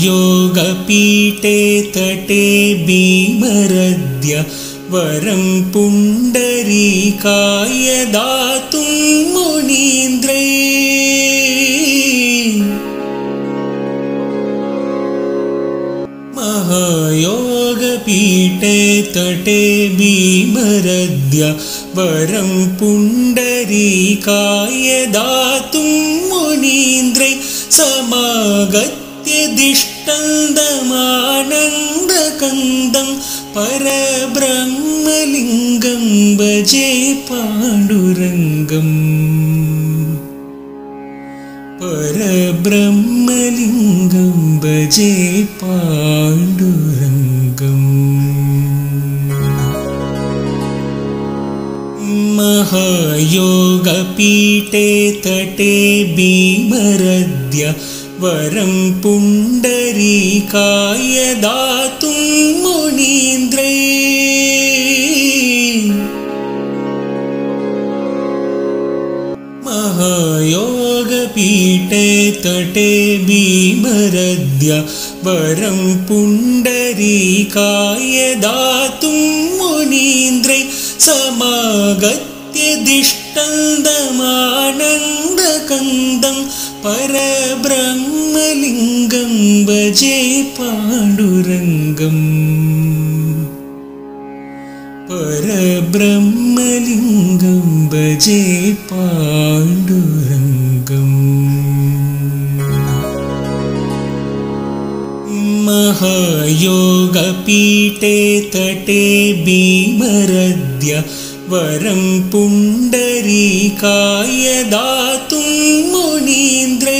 महायोगपीठे तटे भीमरद्य वरं पुण्डरीकाय दातुं मुनीन्द्रे। महायोगपीठे तटे भीमरद्य वरं पुण्डरीकाय दातुं मुनीन्द्रै। समागत्य दिष्टन्दमानन्दकन्दं परब्रह्मलिङ्गं भजे पाण्डुरङ्गम् परब्रह्मलिङ्गं भजे पाण्डुरङ्गम् महायोगपीठे तटे भीमरद्य वरं पुण्डरीकाय दातुं मुनीन्द्रे महायोगपीठे तटे भीमरद्य वरं पुण्डरीकाय दातुं मुनीन्द्रे समागत्य दिष्टन्दमानन्दकन्दं परब्रह्मलिङ्गं भजे पाण्डुरङ्गम् परब्रह्मलिङ्गं भजे पाण्डुरङ्गम् महायोगपीठे तटे भीमरद्य वरं पुण्डरीकाय दातुं मुनीन्द्रे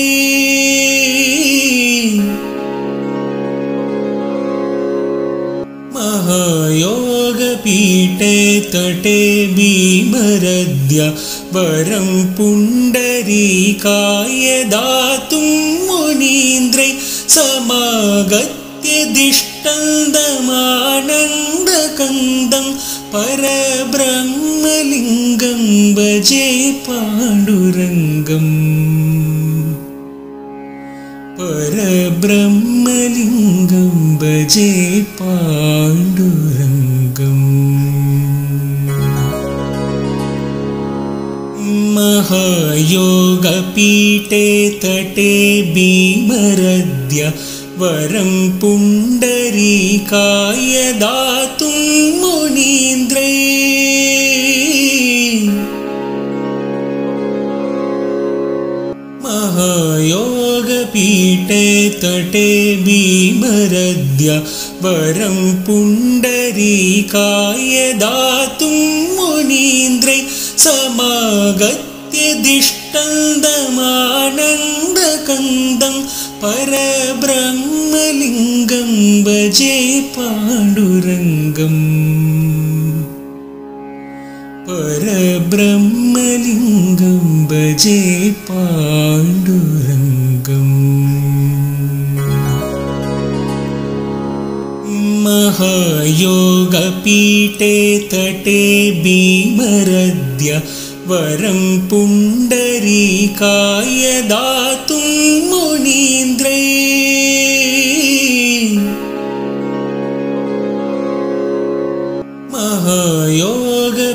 महायोगपीठे तटे भीमरद्य वरं पुण्डरीकाय दातुं मुनीन्द्रे समागत्य दिष्टन्दमानन्दकन्दं परब्रह्मलिङ्गं भजे पाण्डुरङ्गम् परब्रह्मलिङ्गं भजे पाण्डुरङ्गम् महायोगपीठे तटे भीमरद्य वरं पुण्डरीकाय दातुं मुनीन्द्रे महायोगपीठे तटे भीमरद्य वरं पुण्डरीकाय दातुं मुनीन्द्रे समागत्य दिष्टन्दमानन्दकन्दं परब्रह्मलिङ्गं भजे पाण्डुरङ्गम् परब्रह्मलिङ्गं भजे पाण्डुरङ्गम् महायोगपीठे तटे भीमरद्य वरं पुण्डरीकाय दातुं मुनीन्द्रे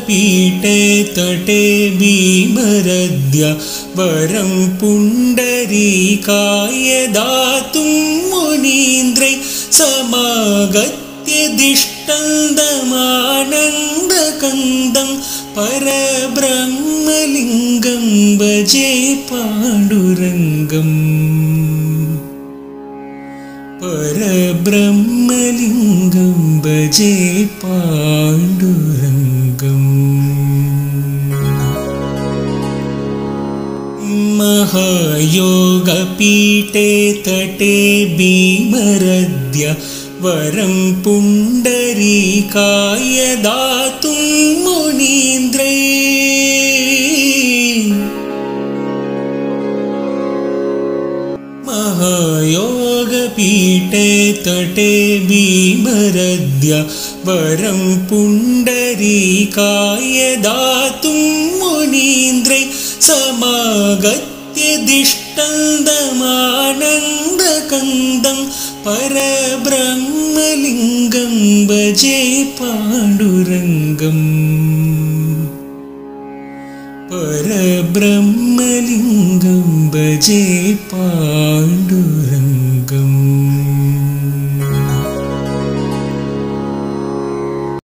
महायोगपीठे तटे भीमरद्य वरं पुण्डरीकाय दातुं मुनीन्द्रे समागत्य दिष्टन्दमानन्दकन्दं परब्रह्मलिङ्गं भजे पाण्डुरङ्गम् परब्रह्मलिङ्गं भजे पाण्डुरङ्गम् महायोगपीठे तटे भीमरद्य वरं पुण्डरीकाय दातुं मुनीन्द्रे। महायोगपीठे तटे भीमरद्य वरं पुण्डरीकाय दातुं मुनीन्द्रे। समागत्य दिष्टन्दमानन्दकन्दं परब्रह्मलिङ्गं भजे पाण्डुरङ्गम्। परब्रह्मलिङ्गं भजे पाण्डुरङ्गम्